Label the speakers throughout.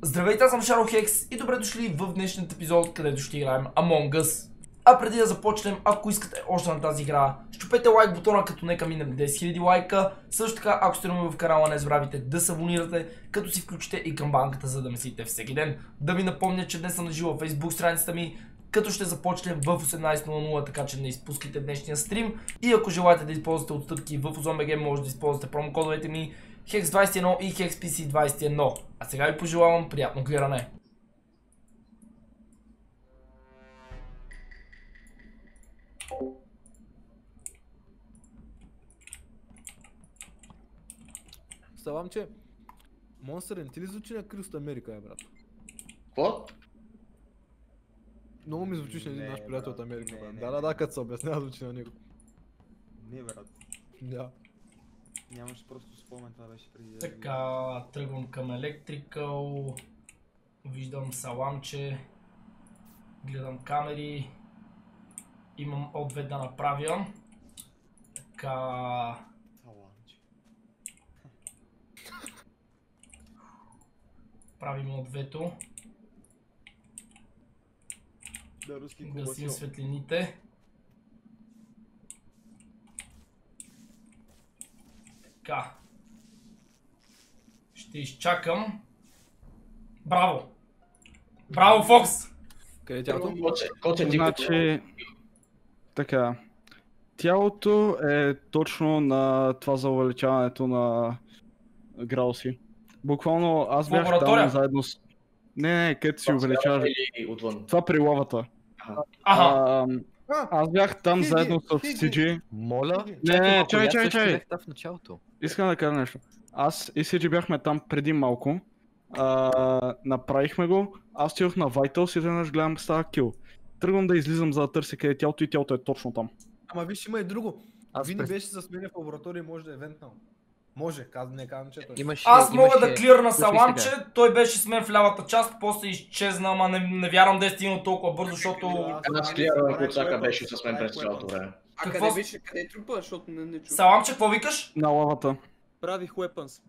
Speaker 1: Здравейте, аз съм Шаро Хекс и добре дошли в днешният епизод, където ще играем Among Us. А преди да започнем, ако искате още на тази игра, щупете лайк бутона, като нека минем 10 000 лайка. Също така, ако сте нови в канала, не забравяйте да се абонирате, като си включите и камбанката, за да месите всеки ден. Да ви напомня, че днес съм на живо в Facebook страницата ми, като ще започнем в 18.00, така че не изпускайте днешния стрим. И ако желаете да използвате отстъпки в OzonBG, може да използвате промокодовете ми HEX21 и HEXPC21. А сега ви пожелавам приятно гледане.
Speaker 2: Ставам, че Монстър ти ли звучи на Крюст Америка, е, брат?
Speaker 3: Какво?
Speaker 2: Много ми звучиш на един
Speaker 4: Не,
Speaker 2: наш приятел от Америка, брат. Да, да, да, като се обяснява, звучи на него.
Speaker 4: Не, брат.
Speaker 2: Да.
Speaker 4: Нямаш просто спомен, това беше преди.
Speaker 1: Така, тръгвам към Electrical. Виждам саламче. Гледам камери. Имам ответ да направя. Така... Правим ответо.
Speaker 4: Да, руски
Speaker 1: Гасим светлините. Така. Ще изчакам. Браво! Браво, Фокс!
Speaker 2: Къде е тялото?
Speaker 3: Като...
Speaker 5: Значи, така. Тялото е точно на това за увеличаването на градуси. Буквално аз бях там заедно с... Не, не, където си увеличаваш. Това при лавата.
Speaker 1: Аха,
Speaker 5: А,
Speaker 4: А,
Speaker 5: аз бях там
Speaker 4: Хиги,
Speaker 5: заедно с. CG.
Speaker 6: Моля?
Speaker 5: Не, не, чай, чай, чай.
Speaker 6: в началото.
Speaker 5: Искам да кажа нещо. Аз и CG бяхме там преди малко. А, направихме го. Аз отидох на Vitals и веднъж гледам става кил. Тръгвам да излизам за да търся къде е тялото и тялото е точно там.
Speaker 2: Ама виж, има и друго.
Speaker 6: Аз
Speaker 2: Вини
Speaker 6: през-
Speaker 2: беше с мен в лаборатория и може да е вентнал. Може, казвам, не казвам, че той.
Speaker 6: Имаше,
Speaker 1: Аз мога да
Speaker 6: имаше-
Speaker 1: клирна саламче, той беше с мен в лявата част, после изчезна, ама не, не вярвам да е стигнал толкова бързо, защото
Speaker 3: Аз клирам Куцака беше с мен през цялото време.
Speaker 7: А
Speaker 1: Какво
Speaker 7: къде беше, къде е трупа, защото не, не чух.
Speaker 1: Саламче, какво викаш?
Speaker 5: На лавата.
Speaker 4: правих weapons.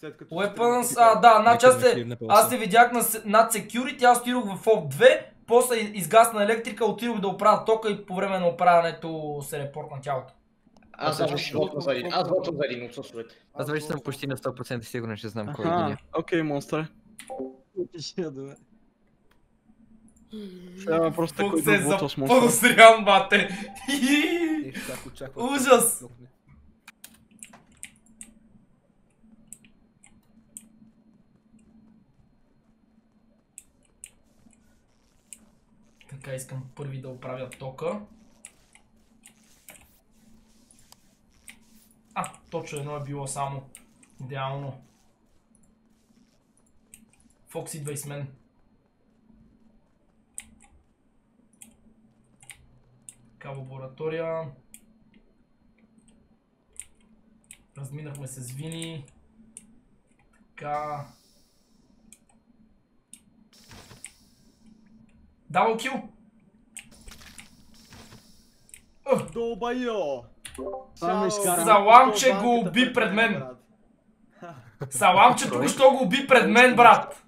Speaker 4: След като...
Speaker 1: Weapons, а да, значи аз, те, аз те видях на, над security, аз отидох в FOB 2, после изгасна електрика, отидох да оправя тока и по време на оправянето се репортна тялото.
Speaker 3: Аз вотвам за един. От съсовете.
Speaker 6: Аз вече съм почти на 100% сигурен, че знам кой е
Speaker 5: окей, монстър. Сега въпросът е кой
Speaker 1: Фокс е
Speaker 5: да вота с
Speaker 1: за
Speaker 5: монстър.
Speaker 1: подострян, бате. Ужас! Така искам първи да оправя тока. А, точно едно е било само. Идеално. Фокс идва и с мен. Така, лаборатория. Разминахме се с Вини. Така. Дабл кил!
Speaker 4: Долбайо!
Speaker 1: Саламче го уби пред мен. Саламче току-що го уби пред мен, брат!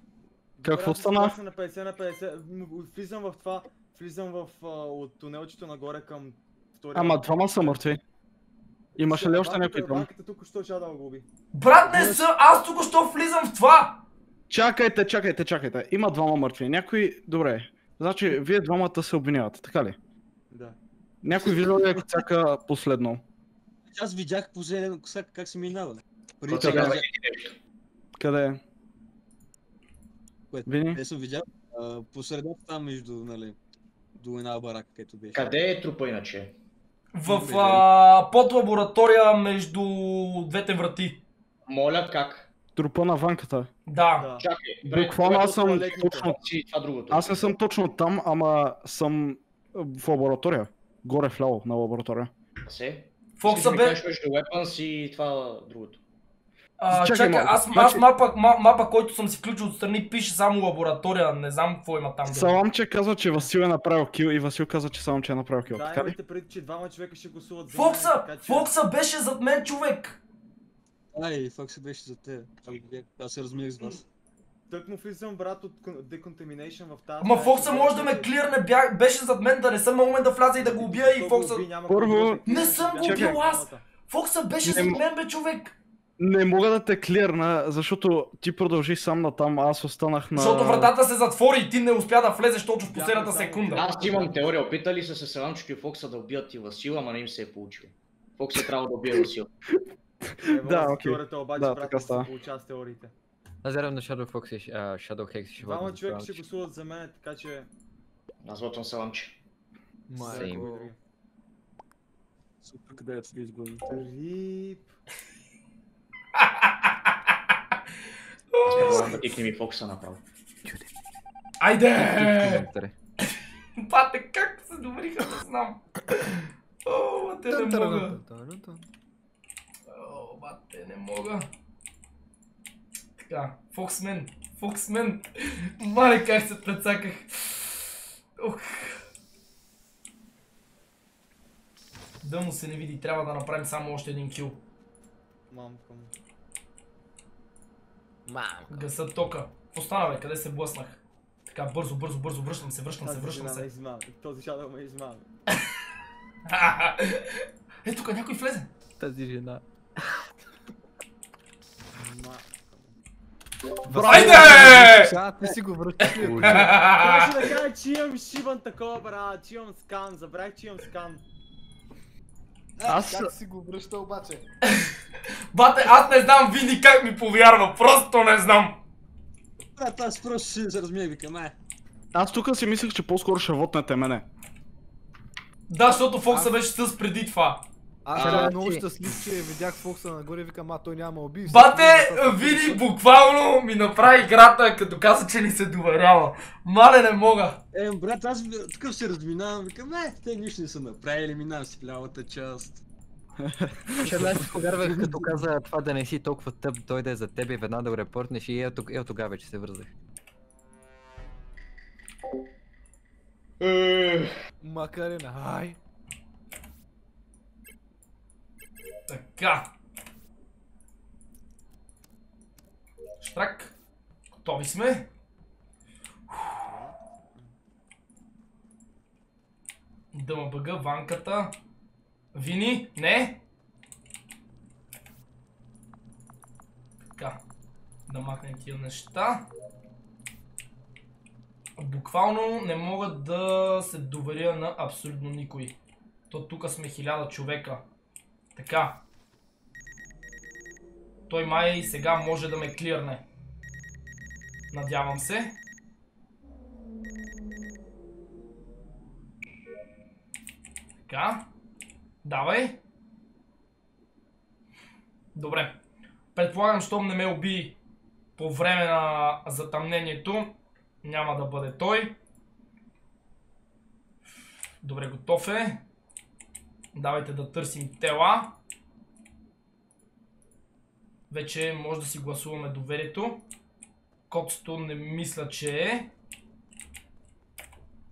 Speaker 5: Какво стана?
Speaker 4: на 50 на 50. М, Влизам в това. Влизам в от тунелчето нагоре към втория.
Speaker 5: Ама двама са мъртви. Имаше ли още някой
Speaker 4: тук що го уби.
Speaker 1: Брат, не са, аз току-що влизам в това!
Speaker 5: Чакайте, чакайте, чакайте. Има двама мъртви. Някой... Добре. Значи, вие двамата се обвинявате, така ли?
Speaker 4: Да.
Speaker 5: Някой виждал ли е Коцака последно?
Speaker 7: Аз видях последен как, как се минава. Преди
Speaker 3: Коцака
Speaker 7: това,
Speaker 3: беше нещо.
Speaker 5: Къде е?
Speaker 7: което
Speaker 5: Вини?
Speaker 7: не съм видял, а, по средата там между, нали, до една барака, където беше.
Speaker 3: Къде е трупа иначе?
Speaker 1: В а, под лаборатория между двете врати.
Speaker 3: Моля, как?
Speaker 5: Трупа на ванката.
Speaker 1: Да.
Speaker 4: Да.
Speaker 3: Чакай.
Speaker 5: Буквално аз съм точно...
Speaker 3: Си това другото.
Speaker 5: Аз не съм точно там, ама съм в лаборатория. Горе вляво на лаборатория.
Speaker 3: Се?
Speaker 1: Фокса бе...
Speaker 3: между weapons и това другото.
Speaker 1: А,
Speaker 5: Чакай
Speaker 1: чакай,
Speaker 5: малко,
Speaker 1: аз,
Speaker 5: значи-
Speaker 1: аз мапа, ма, мапа, който съм си включил отстрани, пише само лаборатория, не знам какво има там.
Speaker 5: Саламче казва, че Васил е направил кил и Васил каза, че Саламче е направил кил.
Speaker 4: Да,
Speaker 5: Така ли?
Speaker 4: имайте преди, че двама човека ще гласуват за
Speaker 1: Фокса!
Speaker 4: мен, така че-
Speaker 1: Фокса беше зад мен, човек!
Speaker 7: Ай, факт се беше за те. Аз се размиях с вас.
Speaker 4: Тък му влизам брат от Decontamination в тази.
Speaker 1: Ама Фокса може да ме клирне, бях, беше зад мен, да не съм момент да вляза и да го убия и Фокса...
Speaker 4: уби, няма
Speaker 5: Първо,
Speaker 1: Не съм го убил аз! Фокса беше зад мен, бе, човек!
Speaker 5: Не мога да те клирна, защото ти продължи сам на там, аз останах на...
Speaker 1: Защото вратата се затвори и ти не успя да влезеш точно в последната секунда.
Speaker 3: Аз имам теория, опитали са се Саранчето и Фокса да убият и Васила, ама не им се е получило. Фокс е трябвало да убие Васил.
Speaker 4: Е,
Speaker 5: Да, окей.
Speaker 4: Теорията обаче,
Speaker 5: Да,
Speaker 4: брат, се получава с теориите.
Speaker 6: Аз вярвам на Shadow Fox и а, Shadow Hex и ще
Speaker 4: Двама човека ще гласуват за мен, така че...
Speaker 3: Аз вотвам Саламче.
Speaker 4: Благодаря.
Speaker 7: Супер, къде е това изгодно.
Speaker 4: Рип.
Speaker 3: Аз предлагам да кикнем и Фокса направо.
Speaker 1: Айде! Бате, как се добриха, не знам. О, бате, не мога. О, бате, не мога. Така, Фоксмен, Фоксмен. Мале, как се прецаках. Ох. Му се не види, трябва да направим само още един кил.
Speaker 4: Мамка му.
Speaker 1: Гаса тока. Остана бе, къде се блъснах? Така, бързо, бързо, бързо, връщам се, връщам се, връщам се.
Speaker 4: Този шадъл ме измами.
Speaker 1: Е, тук някой влезе.
Speaker 6: Тази жена.
Speaker 1: Айде!
Speaker 2: Сега ти си го връщаш ли?
Speaker 4: Трябваше да кажа, че имам шибан такова, брат, че имам скан, забравих, че имам скан.
Speaker 5: Аз...
Speaker 2: Как си го връща обаче?
Speaker 1: Бате, аз не знам Вини как ми повярва, просто не знам.
Speaker 7: Брат, аз просто си се размия и викам, е.
Speaker 5: Аз тук си мислех, че по-скоро ще вотнете мене.
Speaker 1: Да, защото Фокса беше с преди това.
Speaker 2: Аз
Speaker 6: А,
Speaker 2: бях много щастлив, че видях Фокса нагоре и викам, а той няма уби.
Speaker 1: Бате, Вини буквално ми направи играта, като каза, че ни се доверява. Мале, не мога.
Speaker 7: Е, брат, аз такъв се разминавам, викам, е, те нищо не са направили, минавам си в лявата част.
Speaker 6: Ще аз повярвах, като каза това да не си толкова тъп, той да е за тебе и веднага да го репортнеш и ето, ето тогава вече се вързах.
Speaker 2: Макарена, ай.
Speaker 1: Така. Штрак. Готови сме. Дъма бъга, ванката. Вини? Не? Така. Да махнем тия неща. Буквално не мога да се доверя на абсолютно никой. То тук сме хиляда човека. Така. Той май сега може да ме клирне. Надявам се. Така. Давай. Добре. Предполагам, щом не ме уби по време на затъмнението, няма да бъде той. Добре, готов е. Давайте да търсим тела. Вече може да си гласуваме доверието. Котсто не мисля, че е.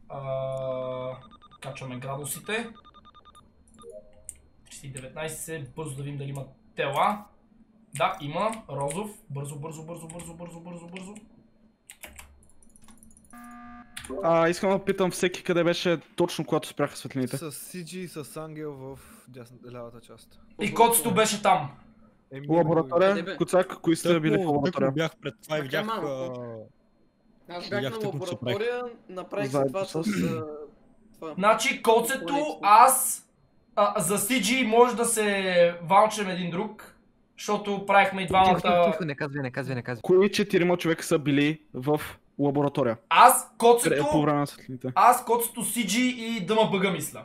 Speaker 1: А, качваме градусите. 319, бързо да видим дали има тела. Да, има. Розов. Бързо, бързо, бързо, бързо, бързо, бързо, бързо.
Speaker 5: А, искам да питам всеки къде беше точно когато спряха светлините.
Speaker 2: С CG и с Ангел в дясната, лявата част.
Speaker 1: И котсто беше там.
Speaker 2: Еми,
Speaker 5: Лаборатория, Коцак, кои сте били в лаборатория?
Speaker 7: бях пред това и видях...
Speaker 8: Аз бях на
Speaker 7: се
Speaker 8: лаборатория, направих
Speaker 5: Заедно
Speaker 8: това с... това.
Speaker 1: Значи, коцето, аз а, за CG може да се валчем един друг, защото правихме и
Speaker 6: Тихо, тихо,
Speaker 1: двамата.
Speaker 6: тихо, не казвай, не казвай, не казвай.
Speaker 5: Кои четирима човека са били в лаборатория?
Speaker 1: Аз,
Speaker 5: Къде- По
Speaker 1: коцето,
Speaker 5: време на светлините.
Speaker 1: аз, коцето, CG и дъма бъга мисля.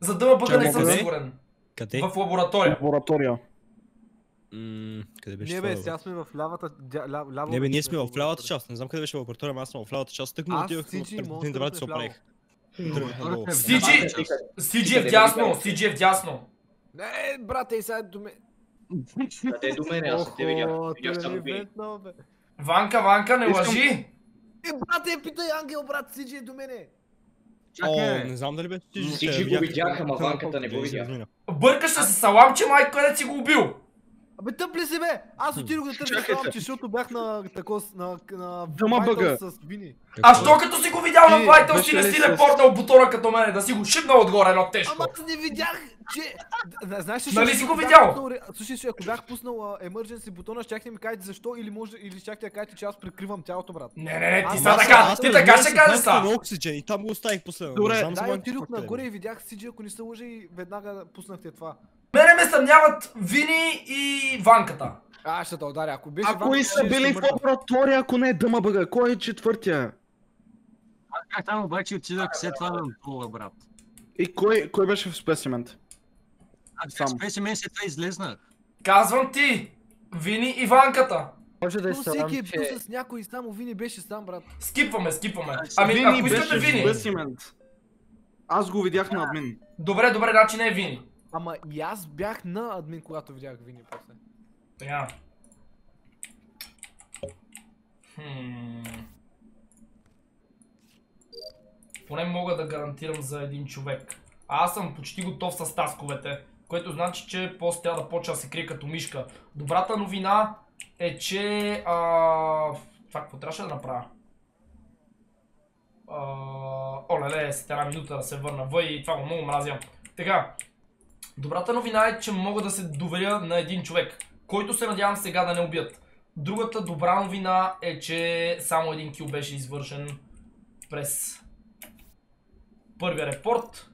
Speaker 1: За дъма бъга не съм
Speaker 7: къде?
Speaker 1: сигурен.
Speaker 7: Къде?
Speaker 1: В лаборатория.
Speaker 5: Лаборатория.
Speaker 7: М, къде беше
Speaker 2: Не бе, сега сме в лявата, дя, ля, ляво.
Speaker 7: Не бе, ние сме в лявата част. Не знам къде беше лаборатория, аз съм в лявата част. Тък му отивах дебат
Speaker 2: е
Speaker 7: се оправих.
Speaker 1: CG е вдясно, CG е вдясно.
Speaker 2: Не, брате, и сега до мен.
Speaker 3: Къде до мене, аз те видях.
Speaker 2: Е.
Speaker 1: Ванка, Ванка, не лъжи.
Speaker 2: Е, брате, питай Ангел, брат, CG е до мене.
Speaker 7: О, не знам дали беше ти.
Speaker 3: Всички го видяха, ама ванката не го видях.
Speaker 1: Бъркаш се с саламче, майко, къде си го убил?
Speaker 2: Абе тъп ли си бе? Аз отидох да търся
Speaker 5: Чакайте.
Speaker 2: сламче, защото бях на тако с- на, на Vital
Speaker 5: бъга.
Speaker 2: с Вини.
Speaker 1: А що като си го видял на Vital си не си репортнал бутона като мене, да си го шибнал отгоре едно тежко.
Speaker 2: Ама аз не видях, че... Знаеш ли,
Speaker 1: Нали си го видял?
Speaker 2: Слушай, ако бях пуснал emergency бутона, щяхте ми кажете защо или може, или щяхте да кажете, че аз прикривам тялото, брат.
Speaker 1: Не, не, не, ти
Speaker 2: аз-
Speaker 1: така, ти така ще кажеш са.
Speaker 9: на Oxygen и там го оставих последно.
Speaker 5: Добре,
Speaker 2: Да, отидох
Speaker 9: е.
Speaker 2: нагоре и видях CG, ако не се лъжа и веднага пуснахте това.
Speaker 1: Ме съмняват Вини и Ванката.
Speaker 2: А, ще те ударя, ако беше
Speaker 5: А кои са били в лаборатория, ако не е дъма бъга? Кой е четвъртия?
Speaker 7: Аз бях там обаче отидах след това на пола, брат.
Speaker 5: И кой, кой беше в спесимент?
Speaker 7: Аз
Speaker 5: Сам.
Speaker 7: Сам. спеси мен след това излезнах.
Speaker 1: Казвам ти, Вини и Ванката.
Speaker 6: Може да е
Speaker 2: всеки е бил
Speaker 6: че...
Speaker 2: с някой, само Вини беше сам, брат.
Speaker 1: Скипваме, скипваме.
Speaker 7: Ами,
Speaker 1: Ами,
Speaker 5: Вини
Speaker 1: ако
Speaker 5: беше
Speaker 1: искате
Speaker 5: в
Speaker 1: Вини.
Speaker 5: спесимент. Аз го видях на админ.
Speaker 1: Добре, добре, значи не е Вини.
Speaker 2: Ама и аз бях на админ, когато видях Вини после.
Speaker 1: Така. Хм. Поне мога да гарантирам за един човек. А аз съм почти готов с тасковете, което значи, че после трябва да почва да се крие като мишка. Добрата новина е, че... А... Това какво трябваше да направя? А... Оле-ле, след една минута да се върна в и това го много мразя. Така, Добрата новина е, че мога да се доверя на един човек, който се надявам сега да не убият. Другата добра новина е, че само един кил беше извършен през първия репорт.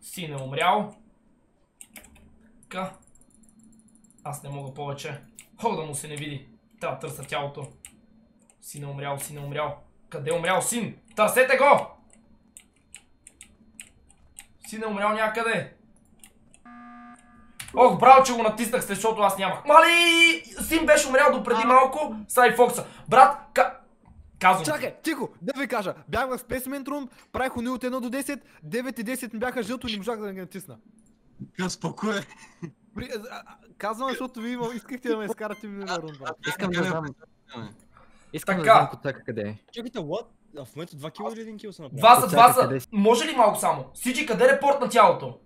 Speaker 1: Син е умрял. Така. Аз не мога повече. Хо да му се не види. Трябва да търся тялото. Син е умрял, син е умрял. Къде е умрял син? Търсете го! Син е умрял някъде. Ох, браво, че го натиснах, след защото аз нямах. Мали! Син беше умрял до преди малко. Сай Фокса. Брат, ка... Казвам.
Speaker 2: Чакай, тихо, да ви кажа. Бях в Specimen Room, правих уни от 1 до 10, 9 и 10 ми бяха жълто и не можах да ги натисна.
Speaker 7: Спокоен.
Speaker 2: Казвам, защото ви има- искахте да ме изкарате ми на рун, брат.
Speaker 6: Искам да знам... Искам да
Speaker 1: Така.
Speaker 6: знам къде е.
Speaker 9: Чакайте, what? А в момента 2 кила или 1 кил са направили?
Speaker 1: Два са, два са.
Speaker 6: къде?
Speaker 1: Може ли малко само? Сиджи, къде е репорт на тялото?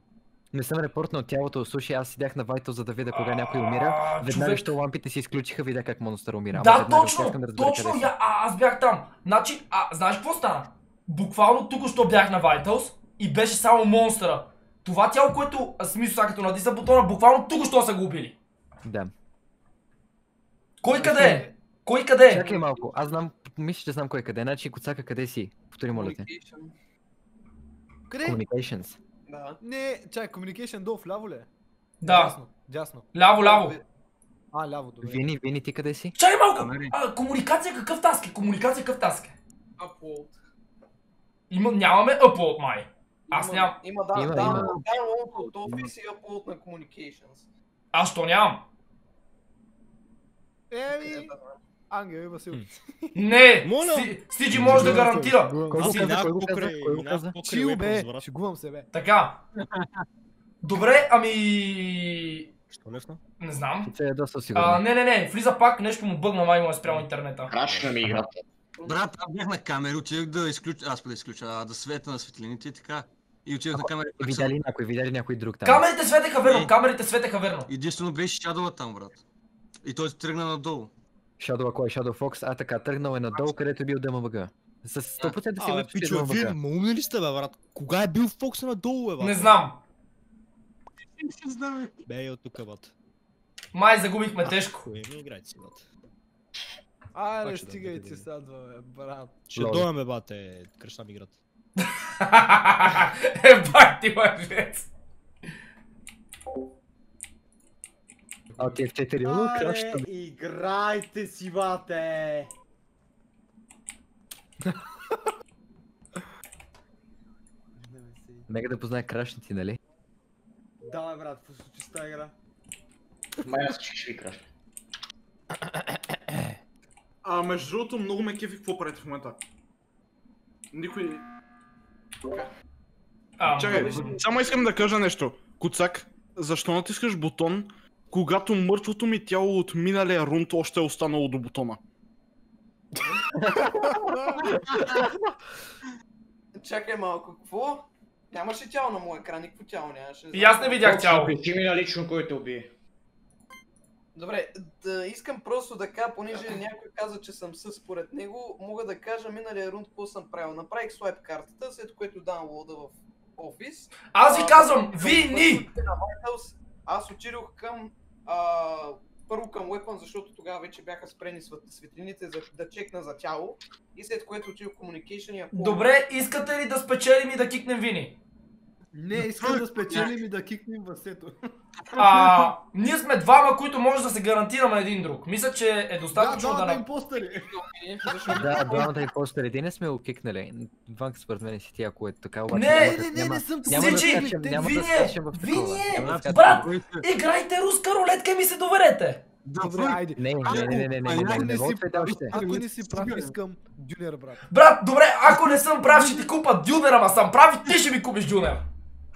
Speaker 6: Не съм репортнал тялото, слушай, аз седях на Vital за да видя кога някой умира. Веднага,
Speaker 1: човек.
Speaker 6: що лампите си изключиха, видя как монстър умира.
Speaker 1: Да,
Speaker 6: веднага
Speaker 1: точно, точно, я, а, аз бях там. Значи, а, знаеш какво стана? Буквално тук що бях на Vitals и беше само монстъра. Това тяло, което, а, смисъл сега като натисна бутона, буквално тук що са го убили.
Speaker 6: Да.
Speaker 1: Кой къде е? Кой къде е?
Speaker 6: Чакай малко, аз знам, мисля, че знам кой е къде. Значи, Коцака къде си? Повтори, моля те.
Speaker 8: Communication.
Speaker 2: Къде?
Speaker 6: Communications.
Speaker 8: Да.
Speaker 2: Не, чай, Communication долу, вляво ли е?
Speaker 1: Да,
Speaker 2: Дясно, дясно.
Speaker 1: ляво, ляво.
Speaker 2: А, ляво, добре.
Speaker 6: Вини, Вини, ти къде си?
Speaker 1: Чай малко! А, комуникация какъв таск е? Комуникация какъв таск е?
Speaker 8: Upload.
Speaker 1: Има, нямаме upload май. Аз
Speaker 8: Има-
Speaker 1: нямам.
Speaker 8: Има, да,
Speaker 6: Има,
Speaker 8: да,
Speaker 6: има.
Speaker 8: download от Office и upload на Communications.
Speaker 1: Аз що нямам?
Speaker 2: Еми. Ангел и Васил.
Speaker 1: Не!
Speaker 9: Моля!
Speaker 1: Си- Сиджи може да гарантира.
Speaker 2: Чил бе, шегувам се бе.
Speaker 1: Така. Добре, ами...
Speaker 9: Що лесна?
Speaker 1: Не знам.
Speaker 6: Е доста
Speaker 1: А,
Speaker 6: сигурен.
Speaker 1: не, не, не, влиза пак, нещо му бъгна, май му е спрямо интернета.
Speaker 3: Крашна ми играта.
Speaker 7: Брат, аз бях на камера, отидах да изключа, аз па да изключа, а, да света на светлините и така. И отидах на камера. и
Speaker 6: Видя ли някой, видя ли някой друг там?
Speaker 1: Камерите светеха верно,
Speaker 7: Е.
Speaker 1: камерите светеха верно.
Speaker 7: Единствено беше Шадова там, брат. И той тръгна надолу.
Speaker 6: Shadow, кой е Shadow Fox? А така, тръгнал е надолу, където е бил Бъга. С 100%
Speaker 9: Абе,
Speaker 6: сигурност, че е Дъма
Speaker 9: вие ма умни ли сте, бе, брат? Кога е бил Фокса надолу, бе, брат?
Speaker 1: Не знам.
Speaker 9: Бе, от тук, брат.
Speaker 1: Май загубихме тежко.
Speaker 9: Кой ми играйте си, брат? Да
Speaker 2: стигайте сега, бе, брат.
Speaker 9: Ще дойдем, бе, бате, кръща ми играта.
Speaker 1: Е, бак ти лъжец.
Speaker 6: А, ти е в 4 лу, краща.
Speaker 4: Аре, играйте си, бате!
Speaker 6: Нека да познае крашници, нали?
Speaker 4: Да, бе, брат, какво се случи с тази игра?
Speaker 3: Май аз ще ви крашна.
Speaker 5: А между другото, много ме кефи какво правите в момента. Никой... Чакай, само искам да кажа нещо. Куцак, защо натискаш бутон, когато мъртвото ми тяло от миналия рунд още е останало до бутона?
Speaker 8: Чакай малко, какво? Нямаше тяло на моя екран, никакво тяло нямаше.
Speaker 1: И аз не видях тяло.
Speaker 3: Ти ми на лично кой те убие.
Speaker 8: Добре, да искам просто да кажа, понеже някой каза, че съм със според него, мога да кажа миналия рунд какво съм правил. Направих слайп картата, след което даунлода в офис.
Speaker 1: Аз ви казвам,
Speaker 8: на Vitals, Аз отидох към а, първо към Weapon, защото тогава вече бяха спрени свет- светлините за, да чекна за тяло. И след което отидох Communication и ако...
Speaker 1: Добре, искате ли да спечелим и да кикнем вини?
Speaker 2: Не, искам да спечелим и да кикнем въсето.
Speaker 1: А, ние сме двама, които може да се гарантираме един друг. Мисля, че е достатъчно да...
Speaker 2: да, да,
Speaker 1: на-
Speaker 2: импостери.
Speaker 6: Да, двамата импостери. Ти не сме го кикнали. Ванка според мен си ти, ако е така, обаче
Speaker 1: Не,
Speaker 2: Не, не, не съм
Speaker 1: Сичи,
Speaker 6: скачам, няма да
Speaker 1: Вине,
Speaker 6: скачам в такова.
Speaker 1: Вине, брат, играйте руска рулетка и ми се доверете.
Speaker 2: Добре, айде.
Speaker 6: Не, не, не, не, не, не, не, не,
Speaker 2: ако не си прав, искам Дюнер, брат.
Speaker 1: Брат, добре, ако не съм прав, ще ти купа дюнер, ама съм прав и ти ще ми купиш дюнер.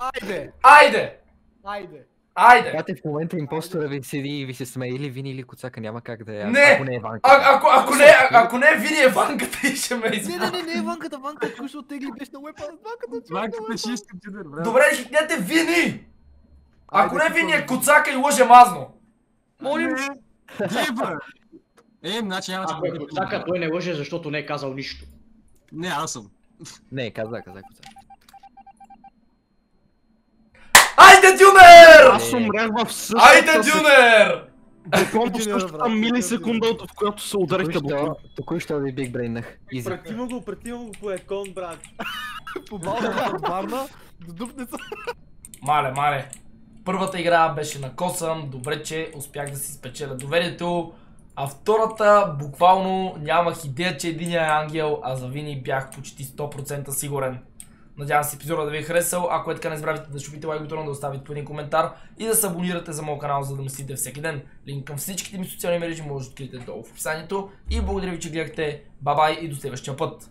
Speaker 2: Айде,
Speaker 1: Айде,
Speaker 2: айде.
Speaker 1: айде.
Speaker 6: Бате, в момента импостора ви седи и ви се смее или Вини или Коцака, няма как да е.
Speaker 1: Не!
Speaker 6: Ако не е Ванка.
Speaker 1: А, ако, ако не, а- ако не е Вини е ванката и ще ме
Speaker 2: Не,
Speaker 1: избра.
Speaker 2: не, не, не, Ванката, Ванката, ако ще оттегли беше на Weapon, Ванката,
Speaker 7: Ванката ще иска ти да.
Speaker 1: Добре, хикнете Вини. Ако не Вини е коцака и лъже мазно.
Speaker 7: Молим! Деба! Е, значи няма
Speaker 3: Ако е Коцака, той не лъже, защото не е казал нищо.
Speaker 7: Не, аз съм.
Speaker 6: Не, каза, каза Коцака.
Speaker 1: Айде, дюнер!
Speaker 5: Аз умрях в същата
Speaker 1: Айде, дюнер!
Speaker 5: Буквално същата милисекунда, в която се ударихте буквално.
Speaker 6: току-що ви биг брейнах. Изи.
Speaker 4: Пратима го, пратима го по екон, брат.
Speaker 2: По балната варна, до дупница.
Speaker 1: Мале, мале. Първата игра беше на косъм, добре, че успях да си спечеля доверието. А втората, буквално нямах идея, че единия е ангел, а за Вини бях почти 100% сигурен. Надявам се епизода да ви е харесал. Ако е така, не забравяйте да чупите лайк бутона, да оставите по един коментар и да се абонирате за моят канал, за да ме следите всеки ден. Линк към всичките ми социални мрежи може да откриете долу в описанието. И благодаря ви, че гледахте. Бабай и до следващия път.